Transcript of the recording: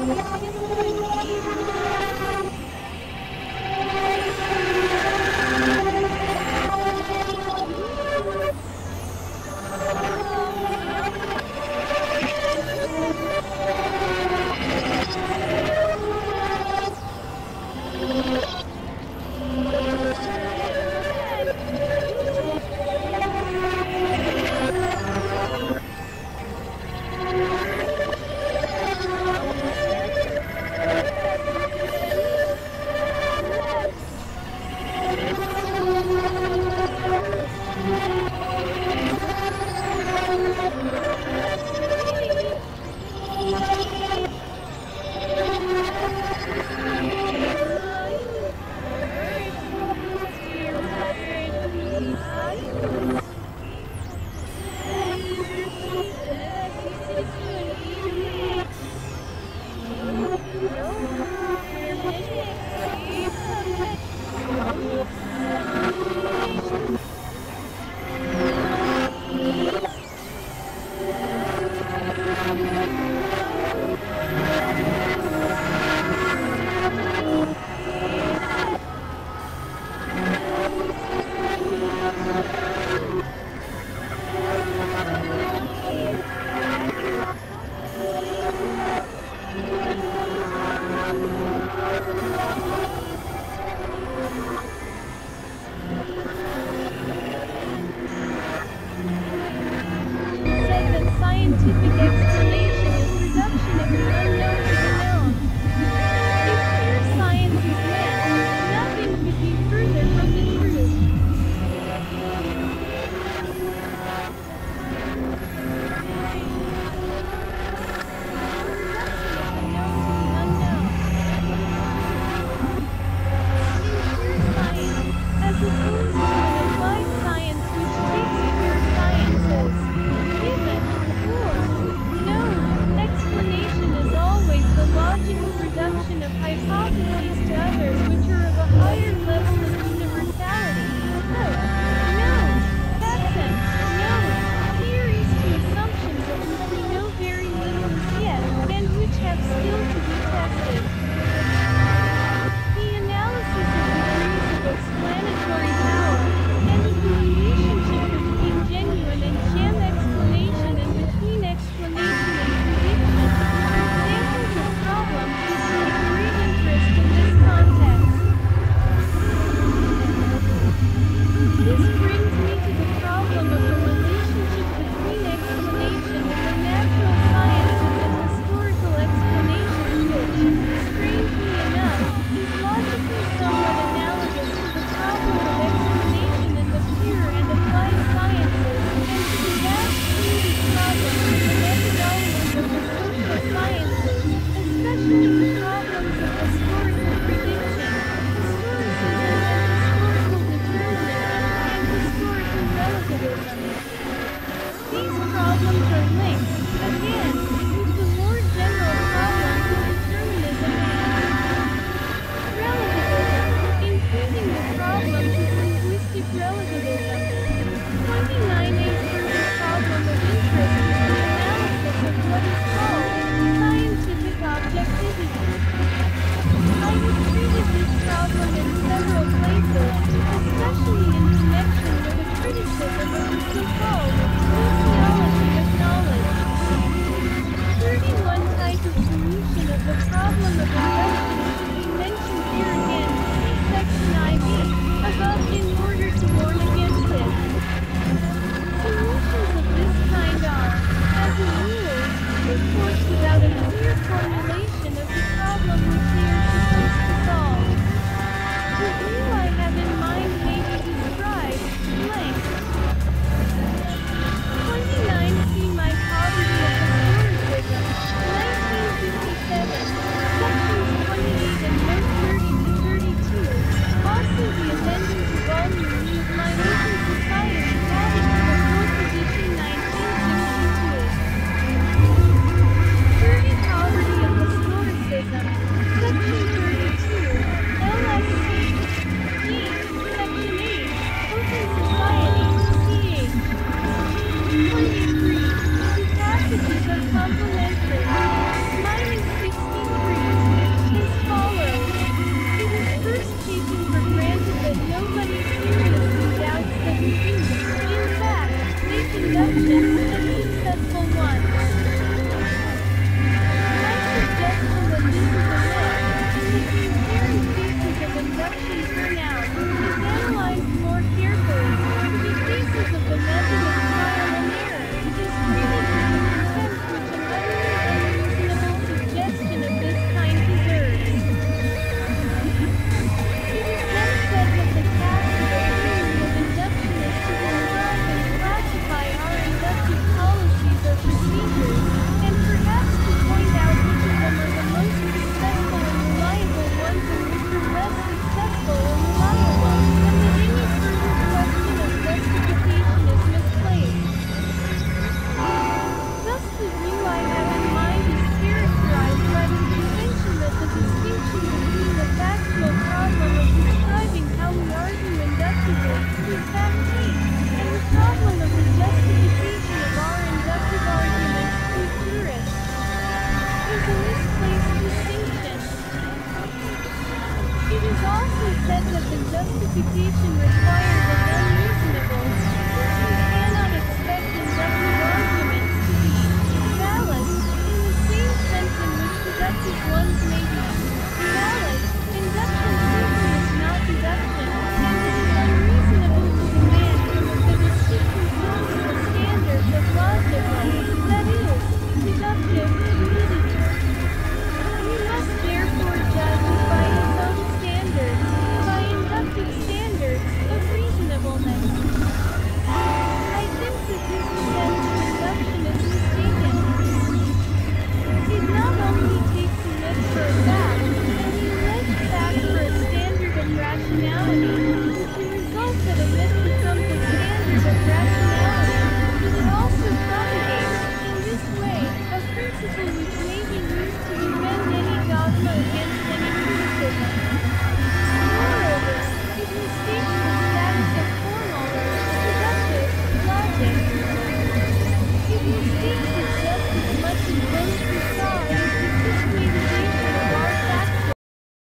Yeah, yeah. The problem of infections between mentioned here again in section IV above Thank you.